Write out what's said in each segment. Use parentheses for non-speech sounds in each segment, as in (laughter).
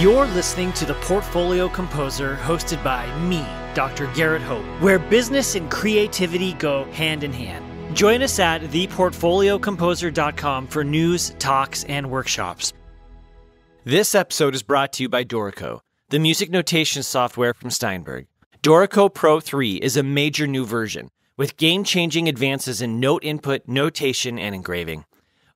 You're listening to the Portfolio Composer hosted by me, Dr. Garrett Hope, where business and creativity go hand in hand. Join us at theportfoliocomposer.com for news, talks, and workshops. This episode is brought to you by Dorico, the music notation software from Steinberg. Dorico Pro 3 is a major new version with game changing advances in note input, notation, and engraving.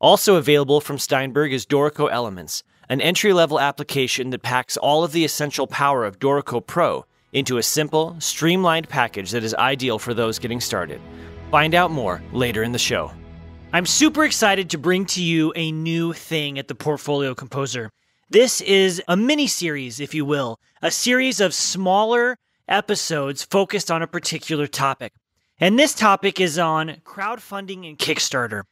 Also available from Steinberg is Dorico Elements, an entry level application that packs all of the essential power of Dorico Pro into a simple, streamlined package that is ideal for those getting started. Find out more later in the show. I'm super excited to bring to you a new thing at the Portfolio Composer. This is a mini series, if you will, a series of smaller episodes focused on a particular topic. And this topic is on crowdfunding and Kickstarter.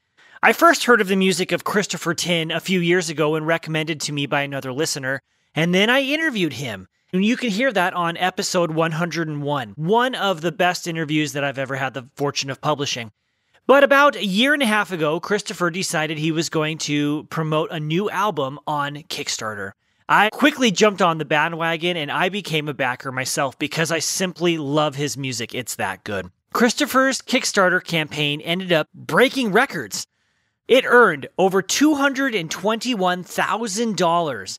I first heard of the music of Christopher Tin a few years ago and recommended to me by another listener, and then I interviewed him. And you can hear that on episode 101, one of the best interviews that I've ever had the fortune of publishing. But about a year and a half ago, Christopher decided he was going to promote a new album on Kickstarter. I quickly jumped on the bandwagon and I became a backer myself because I simply love his music. It's that good. Christopher's Kickstarter campaign ended up breaking records. It earned over $221,000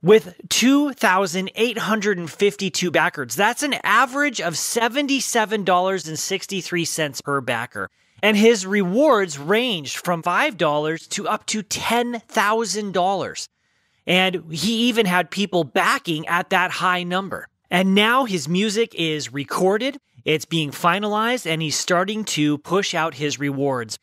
with 2,852 backers. That's an average of $77.63 per backer. And his rewards ranged from $5 to up to $10,000. And he even had people backing at that high number. And now his music is recorded, it's being finalized, and he's starting to push out his rewards.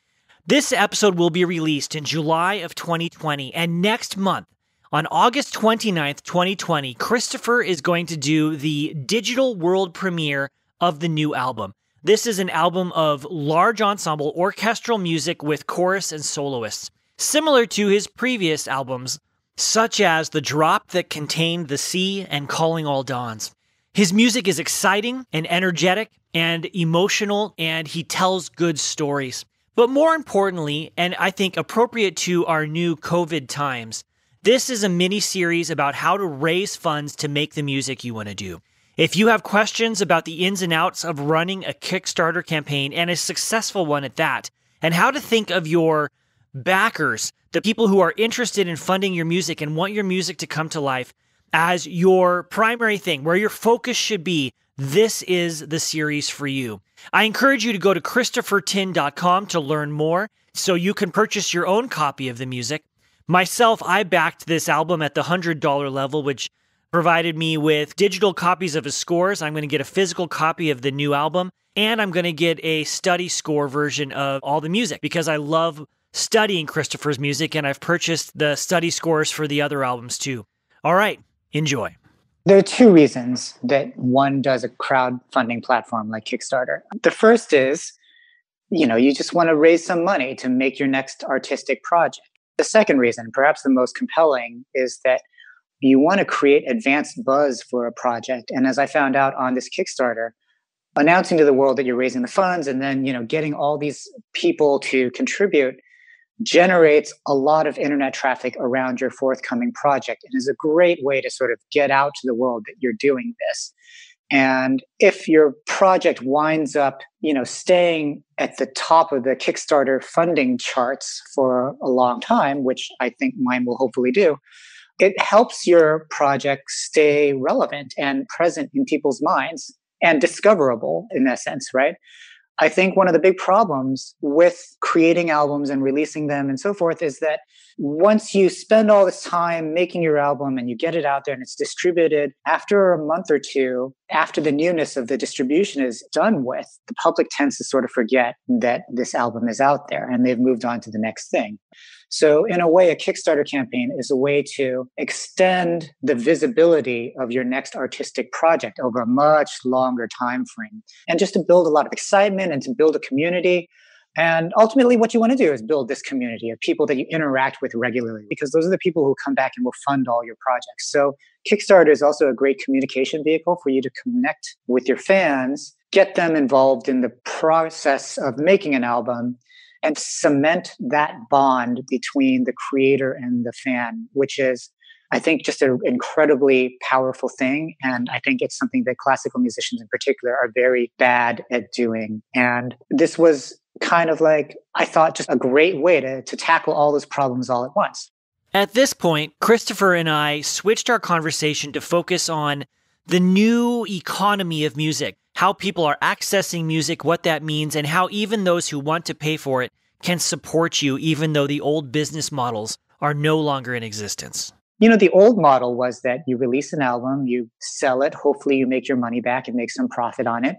This episode will be released in July of 2020. And next month, on August 29th, 2020, Christopher is going to do the digital world premiere of the new album. This is an album of large ensemble orchestral music with chorus and soloists, similar to his previous albums, such as The Drop That Contained the Sea and Calling All Dawns. His music is exciting and energetic and emotional, and he tells good stories. But more importantly, and I think appropriate to our new COVID times, this is a mini series about how to raise funds to make the music you want to do. If you have questions about the ins and outs of running a Kickstarter campaign and a successful one at that, and how to think of your backers, the people who are interested in funding your music and want your music to come to life as your primary thing, where your focus should be, this is the series for you. I encourage you to go to christophertin.com to learn more so you can purchase your own copy of the music. Myself, I backed this album at the $100 level, which provided me with digital copies of his scores. I'm going to get a physical copy of the new album, and I'm going to get a study score version of all the music because I love studying Christopher's music, and I've purchased the study scores for the other albums too. All right, enjoy. There are two reasons that one does a crowdfunding platform like Kickstarter. The first is, you know, you just want to raise some money to make your next artistic project. The second reason, perhaps the most compelling, is that you want to create advanced buzz for a project. And as I found out on this Kickstarter, announcing to the world that you're raising the funds and then, you know, getting all these people to contribute generates a lot of internet traffic around your forthcoming project and is a great way to sort of get out to the world that you're doing this. And if your project winds up, you know, staying at the top of the Kickstarter funding charts for a long time, which I think mine will hopefully do, it helps your project stay relevant and present in people's minds and discoverable in that sense, right? I think one of the big problems with creating albums and releasing them and so forth is that once you spend all this time making your album and you get it out there and it's distributed, after a month or two, after the newness of the distribution is done with, the public tends to sort of forget that this album is out there and they've moved on to the next thing. So, in a way, a Kickstarter campaign is a way to extend the visibility of your next artistic project over a much longer time frame and just to build a lot of excitement and to build a community. And ultimately, what you want to do is build this community of people that you interact with regularly because those are the people who come back and will fund all your projects. So, Kickstarter is also a great communication vehicle for you to connect with your fans, get them involved in the process of making an album, and cement that bond between the creator and the fan, which is I think just an incredibly powerful thing. And I think it's something that classical musicians in particular are very bad at doing. And this was kind of like, I thought, just a great way to, to tackle all those problems all at once. At this point, Christopher and I switched our conversation to focus on the new economy of music, how people are accessing music, what that means, and how even those who want to pay for it can support you, even though the old business models are no longer in existence. You know, the old model was that you release an album, you sell it, hopefully you make your money back and make some profit on it.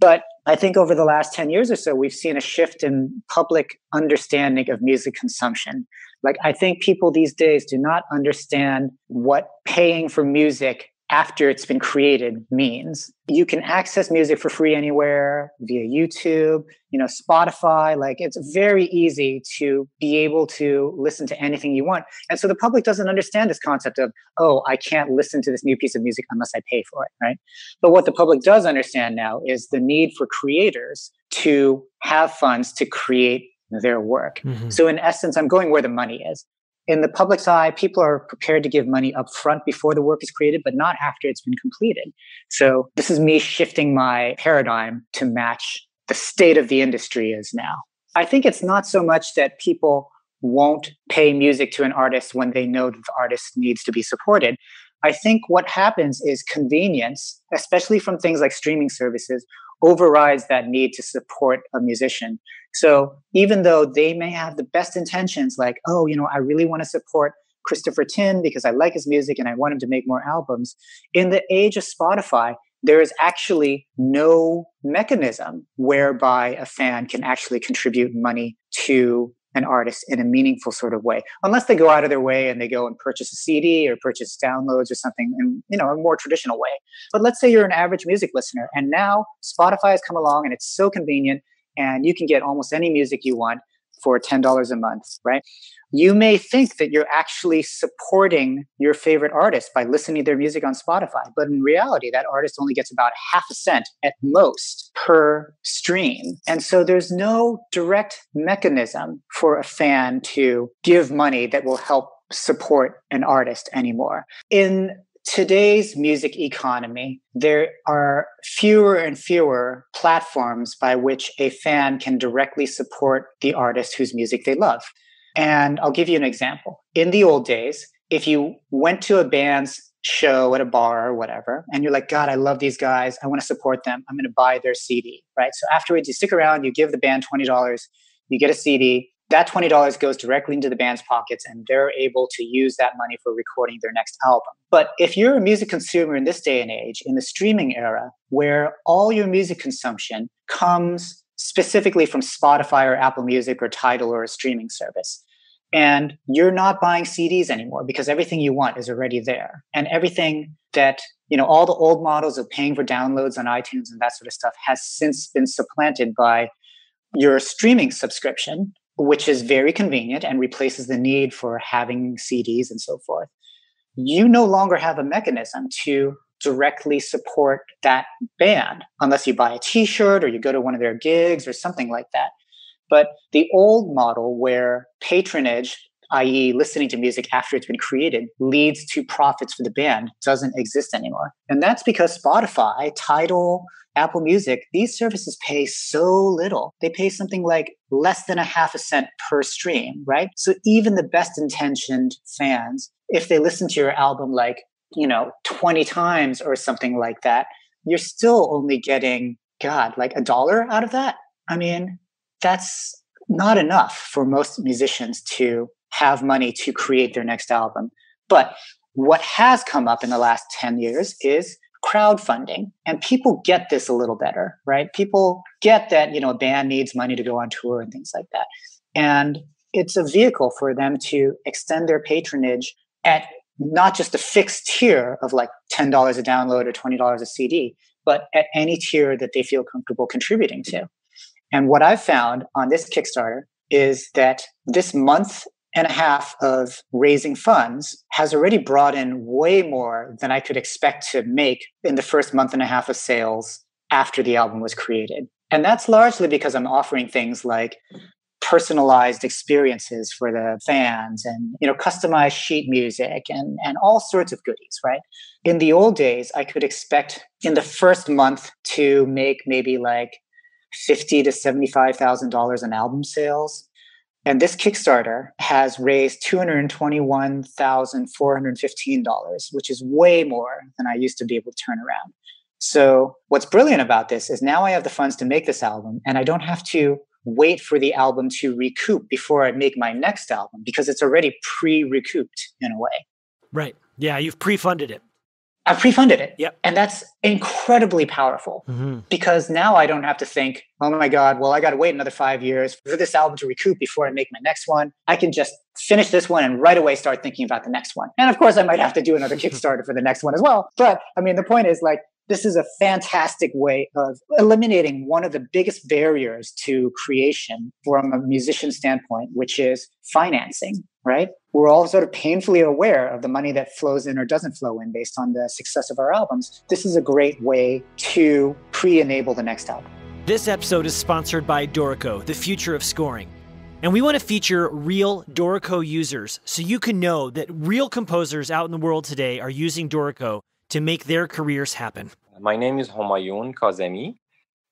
But I think over the last 10 years or so, we've seen a shift in public understanding of music consumption. Like, I think people these days do not understand what paying for music after it's been created means. You can access music for free anywhere via YouTube, you know, Spotify. Like it's very easy to be able to listen to anything you want. And so the public doesn't understand this concept of, oh, I can't listen to this new piece of music unless I pay for it, right? But what the public does understand now is the need for creators to have funds to create their work. Mm-hmm. So in essence, I'm going where the money is in the public's eye, people are prepared to give money up front before the work is created, but not after it's been completed. So this is me shifting my paradigm to match the state of the industry is now. I think it's not so much that people won't pay music to an artist when they know that the artist needs to be supported. I think what happens is convenience, especially from things like streaming services, overrides that need to support a musician. So even though they may have the best intentions, like, oh, you know, I really want to support Christopher Tin because I like his music and I want him to make more albums, in the age of Spotify, there is actually no mechanism whereby a fan can actually contribute money to an artist in a meaningful sort of way unless they go out of their way and they go and purchase a cd or purchase downloads or something in you know a more traditional way. But let's say you're an average music listener and now spotify has come along and it's so convenient and you can get almost any music you want for $10 a month, right? You may think that you're actually supporting your favorite artist by listening to their music on Spotify, but in reality, that artist only gets about half a cent at most per stream. And so there's no direct mechanism for a fan to give money that will help support an artist anymore. In today's music economy, there are fewer and fewer platforms by which a fan can directly support the artist whose music they love. And I'll give you an example. In the old days, if you went to a band's show at a bar or whatever, and you're like, God, I love these guys. I want to support them. I'm going to buy their CD, right? So afterwards, you stick around, you give the band $20, you get a CD, that $20 goes directly into the band's pockets and they're able to use that money for recording their next album. But if you're a music consumer in this day and age, in the streaming era, where all your music consumption comes specifically from Spotify or Apple Music or Tidal or a streaming service, and you're not buying CDs anymore because everything you want is already there. And everything that, you know, all the old models of paying for downloads on iTunes and that sort of stuff has since been supplanted by your streaming subscription which is very convenient and replaces the need for having CDs and so forth, you no longer have a mechanism to directly support that band unless you buy a t shirt or you go to one of their gigs or something like that. But the old model where patronage, i.e., listening to music after it's been created, leads to profits for the band doesn't exist anymore. And that's because Spotify, Tidal, Apple Music, these services pay so little. They pay something like less than a half a cent per stream, right? So even the best intentioned fans, if they listen to your album like, you know, 20 times or something like that, you're still only getting, God, like a dollar out of that. I mean, that's not enough for most musicians to have money to create their next album. But what has come up in the last 10 years is crowdfunding and people get this a little better right? People get that you know a band needs money to go on tour and things like that. And it's a vehicle for them to extend their patronage at not just a fixed tier of like $10 a download or $20 a cd but at any tier that they feel comfortable contributing to. And what i've found on this kickstarter is that this month and a half of raising funds has already brought in way more than I could expect to make in the first month and a half of sales after the album was created. And that's largely because I'm offering things like personalized experiences for the fans and you know customized sheet music and and all sorts of goodies right in the old days i could expect in the first month to make maybe like 50 to 75,000 dollars in album sales and this Kickstarter has raised $221,415, which is way more than I used to be able to turn around. So, what's brilliant about this is now I have the funds to make this album, and I don't have to wait for the album to recoup before I make my next album because it's already pre recouped in a way. Right. Yeah, you've pre funded it. I've pre-funded it. Yep. And that's incredibly powerful mm-hmm. because now I don't have to think, oh my God, well, I got to wait another five years for this album to recoup before I make my next one. I can just finish this one and right away start thinking about the next one. And of course, I might have to do another (laughs) Kickstarter for the next one as well. But I mean, the point is like, this is a fantastic way of eliminating one of the biggest barriers to creation from a musician standpoint, which is financing, right? We're all sort of painfully aware of the money that flows in or doesn't flow in based on the success of our albums. This is a great way to pre enable the next album. This episode is sponsored by Dorico, the future of scoring. And we want to feature real Dorico users so you can know that real composers out in the world today are using Dorico to make their careers happen? My name is Homayun Kazemi.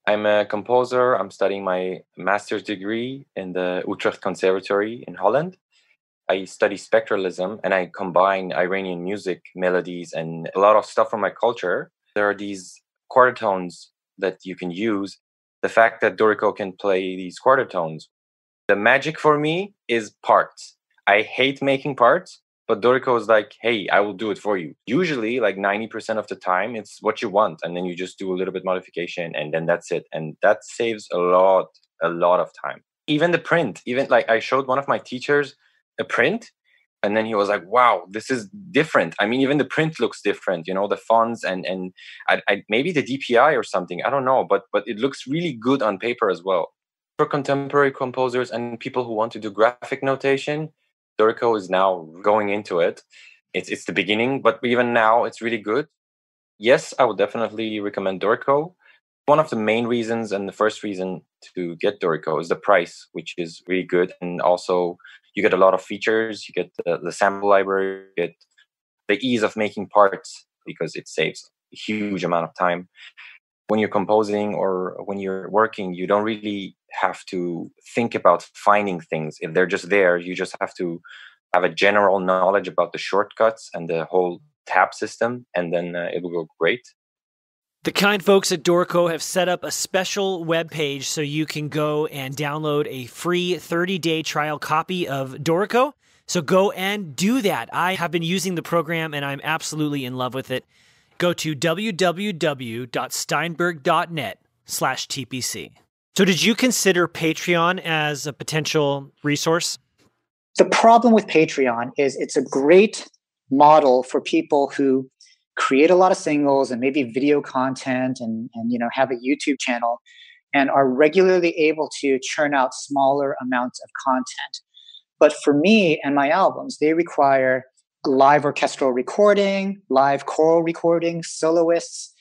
I'm a composer. I'm studying my master's degree in the Utrecht Conservatory in Holland. I study spectralism and I combine Iranian music, melodies, and a lot of stuff from my culture. There are these quarter tones that you can use. The fact that Dorico can play these quarter tones. The magic for me is parts. I hate making parts, but Dorico is like, hey, I will do it for you. Usually, like 90% of the time, it's what you want. And then you just do a little bit modification and then that's it. And that saves a lot, a lot of time. Even the print, even like I showed one of my teachers a print and then he was like wow this is different i mean even the print looks different you know the fonts and and I, I, maybe the dpi or something i don't know but but it looks really good on paper as well for contemporary composers and people who want to do graphic notation Dorico is now going into it. It's it's the beginning, but even now it's really good. Yes, I would definitely recommend Dorico. One of the main reasons and the first reason to get Dorico is the price, which is really good, and also you get a lot of features. You get the, the sample library, you get the ease of making parts because it saves a huge amount of time when you're composing or when you're working, you don't really have to think about finding things. If they're just there, you just have to have a general knowledge about the shortcuts and the whole tab system, and then uh, it will go great. The kind folks at Dorico have set up a special web page so you can go and download a free 30 day trial copy of Dorico. So go and do that. I have been using the program and I'm absolutely in love with it go to www.steinberg.net slash TPC. So, did you consider Patreon as a potential resource? The problem with Patreon is it's a great model for people who create a lot of singles and maybe video content and, and you know have a YouTube channel and are regularly able to churn out smaller amounts of content. But for me and my albums, they require live orchestral recording, live choral recording, soloists.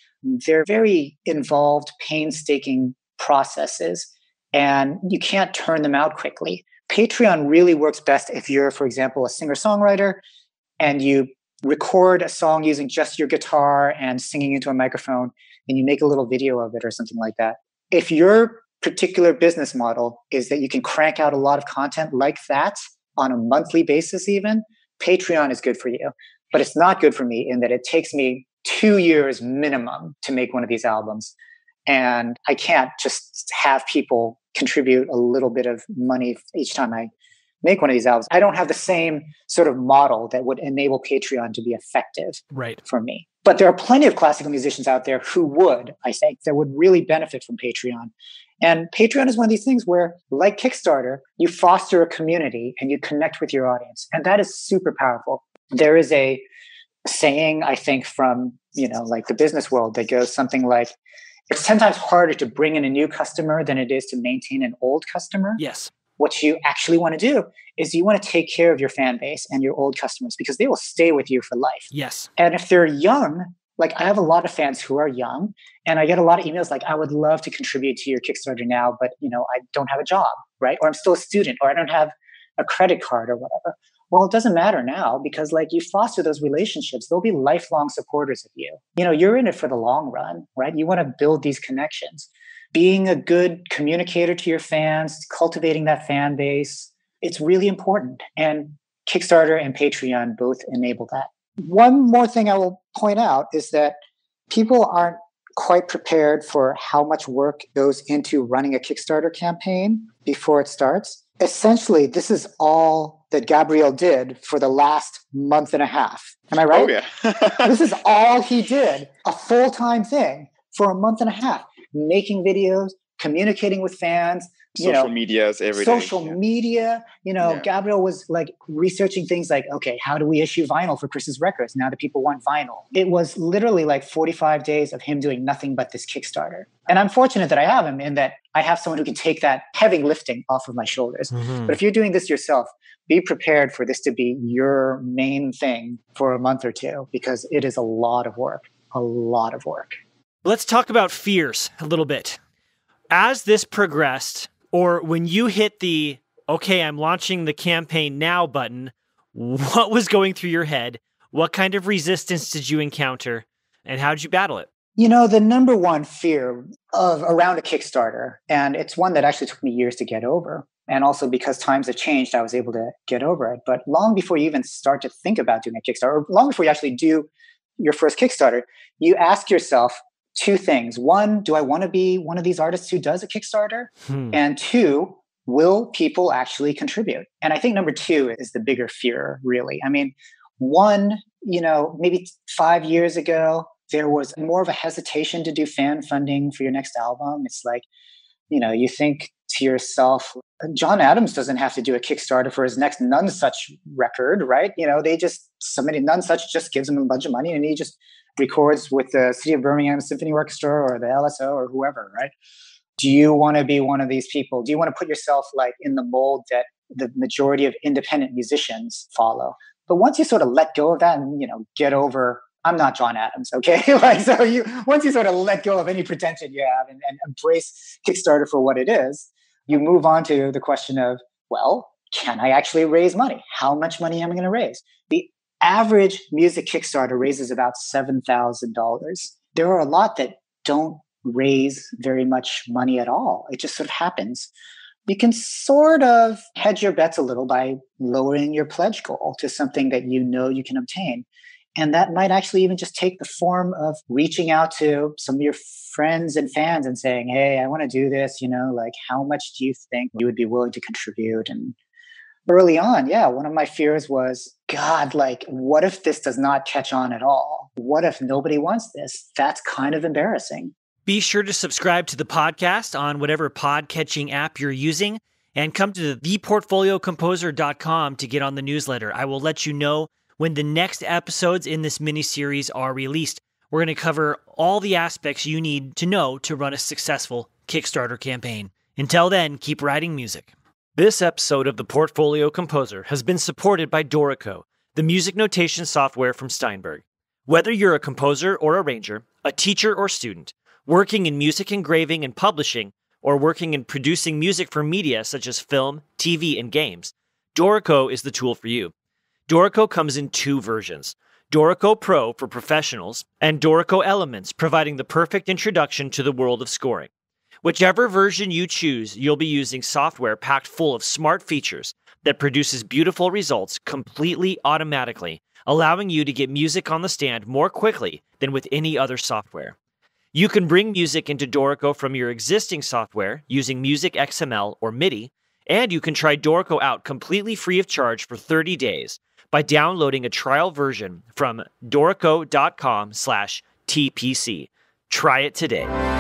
They're very involved, painstaking processes, and you can't turn them out quickly. Patreon really works best if you're, for example, a singer songwriter and you record a song using just your guitar and singing into a microphone and you make a little video of it or something like that. If your particular business model is that you can crank out a lot of content like that on a monthly basis, even, Patreon is good for you, but it's not good for me in that it takes me two years minimum to make one of these albums. And I can't just have people contribute a little bit of money each time I make one of these albums. I don't have the same sort of model that would enable Patreon to be effective right. for me. But there are plenty of classical musicians out there who would, I think, that would really benefit from Patreon. And Patreon is one of these things where, like Kickstarter, you foster a community and you connect with your audience. And that is super powerful. There is a saying, I think, from, you know, like the business world that goes something like, it's 10 times harder to bring in a new customer than it is to maintain an old customer. Yes. What you actually want to do is you want to take care of your fan base and your old customers because they will stay with you for life. Yes. And if they're young like I have a lot of fans who are young and I get a lot of emails like I would love to contribute to your Kickstarter now, but you know, I don't have a job, right? Or I'm still a student or I don't have a credit card or whatever. Well, it doesn't matter now because like you foster those relationships, they'll be lifelong supporters of you. You know, you're in it for the long run, right? You want to build these connections. Being a good communicator to your fans, cultivating that fan base, it's really important. And Kickstarter and Patreon both enable that. One more thing I will point out is that people aren't quite prepared for how much work goes into running a Kickstarter campaign before it starts. Essentially, this is all that Gabriel did for the last month and a half. Am I right? Oh, yeah. (laughs) this is all he did, a full time thing for a month and a half, making videos, communicating with fans, social know, medias every social day. media you know Yeah. gabriel was like researching things like okay how do we issue vinyl for chris's records now that people want vinyl it was literally like 45 days of him doing nothing but this kickstarter and i'm fortunate that i have him in that i have someone who can take that heavy lifting off of my shoulders Mhm. but if you're doing this yourself be prepared for this to be your main thing for a month or two because it is a lot of work a lot of work Let's talk about fears a little bit. As this progressed, or when you hit the okay, I'm launching the campaign now button, what was going through your head? What kind of resistance did you encounter? And how did you battle it? You know, the number one fear of around a Kickstarter, and it's one that actually took me years to get over. And also because times have changed, I was able to get over it. But long before you even start to think about doing a Kickstarter, or long before you actually do your first Kickstarter, you ask yourself two things. One, do I want to be one of these artists who does a Kickstarter? Hmm. And two, will people actually contribute? And I think number two is the bigger fear, really. I mean, one, you know, maybe five years ago, there was more of a hesitation to do fan funding for your next album. It's like, you know, you think to yourself, John Adams doesn't have to do a Kickstarter for his next Nonesuch record, right? You know, they just, somebody, Nonesuch just gives him a bunch of money and he just records with the City of Birmingham Symphony Orchestra or the LSO or whoever, right? Do you want to be one of these people? Do you want to put yourself like in the mold that the majority of independent musicians follow? But once you sort of let go of that and, you know, get over I'm not John Adams, okay? (laughs) like so you once you sort of let go of any pretension you have and, and embrace Kickstarter for what it is, you move on to the question of, well, can I actually raise money? How much money am I going to raise? The average music Kickstarter raises about seven thousand dollars. There are a lot that don't raise very much money at all. It just sort of happens. You can sort of hedge your bets a little by lowering your pledge goal to something that you know you can obtain. And that might actually even just take the form of reaching out to some of your friends and fans and saying, Hey, I want to do this. You know, like, how much do you think you would be willing to contribute? And early on, yeah, one of my fears was, God, like, what if this does not catch on at all? What if nobody wants this? That's kind of embarrassing. Be sure to subscribe to the podcast on whatever pod catching app you're using and come to theportfoliocomposer.com to get on the newsletter. I will let you know when the next episodes in this mini series are released. We're going to cover all the aspects you need to know to run a successful Kickstarter campaign. Until then, keep writing music. This episode of The Portfolio Composer has been supported by Dorico, the music notation software from Steinberg. Whether you're a composer or arranger, a teacher or student, working in music engraving and publishing, or working in producing music for media such as film, TV, and games, Dorico is the tool for you. Dorico comes in two versions Dorico Pro for professionals, and Dorico Elements, providing the perfect introduction to the world of scoring. Whichever version you choose, you'll be using software packed full of smart features that produces beautiful results completely automatically, allowing you to get music on the stand more quickly than with any other software. You can bring music into Dorico from your existing software using Music XML or MIDI, and you can try Dorico out completely free of charge for 30 days by downloading a trial version from dorico.com slash TPC. Try it today.